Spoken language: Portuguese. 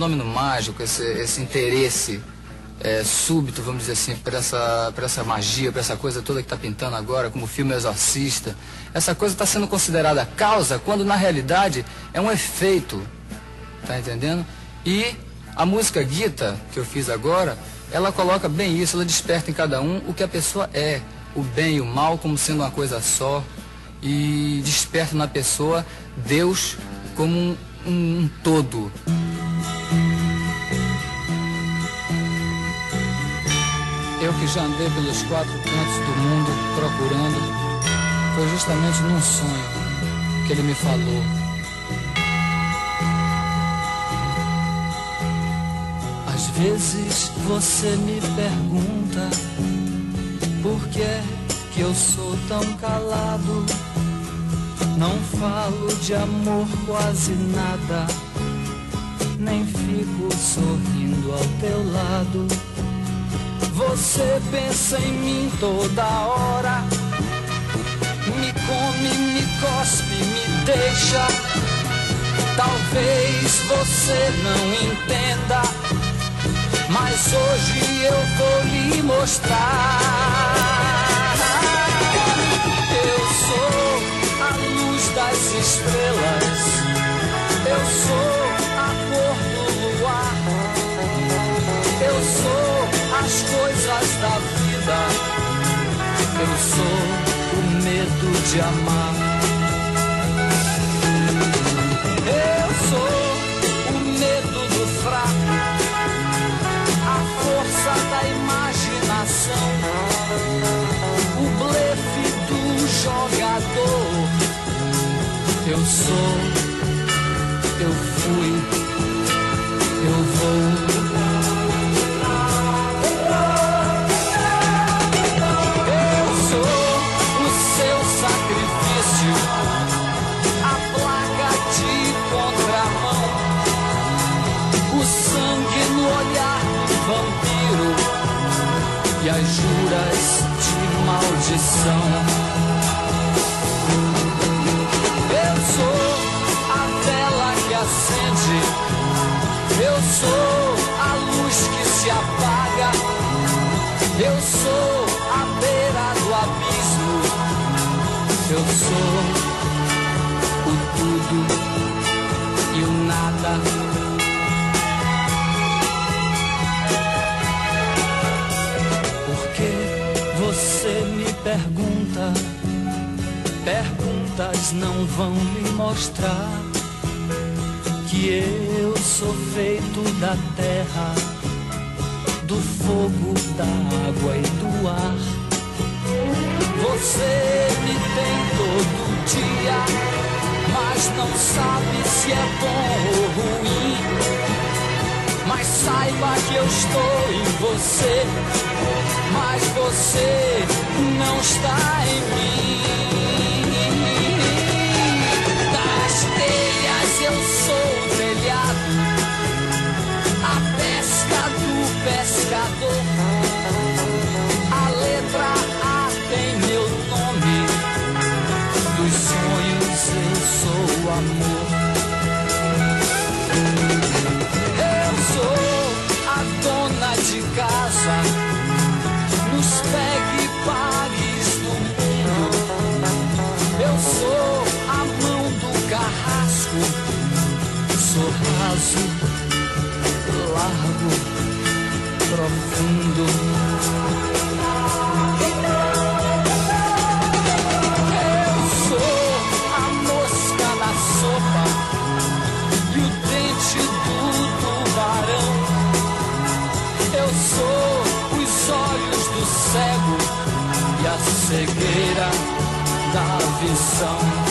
fenômeno mágico, esse, esse interesse é, súbito, vamos dizer assim, para essa, essa magia, para essa coisa toda que está pintando agora, como o filme Exorcista. Essa coisa está sendo considerada causa, quando na realidade é um efeito. Tá entendendo? E a música Guita, que eu fiz agora, ela coloca bem isso, ela desperta em cada um o que a pessoa é, o bem e o mal como sendo uma coisa só, e desperta na pessoa Deus como um, um todo. Que já andei pelos quatro cantos do mundo procurando, foi justamente num sonho que ele me falou. Às vezes você me pergunta por que que eu sou tão calado. Não falo de amor quase nada, nem fico sorrindo ao teu lado. Você pensa em mim toda hora. Me come, me cospe, me deixa. Talvez você não entenda, mas hoje eu vou lhe mostrar. Eu sou a luz das estrelas. Eu sou Eu sou o medo de amar. Eu sou o medo do fraco, a força da imaginação, o blefe do jogador. Eu sou, eu fui, juras de maldição. Eu sou a vela que acende, eu sou a luz que se apaga, eu sou a beira do abismo, eu sou perguntas não vão lhe mostrar que eu sou feito da terra, do fogo, da água e do ar. Você me tem todo dia, mas não sabe se é bom ou ruim. Mas saiba que eu estou em você mas você não está em mim. Eu sou amor. Eu sou a dona de casa pegue pares cegueira da visão.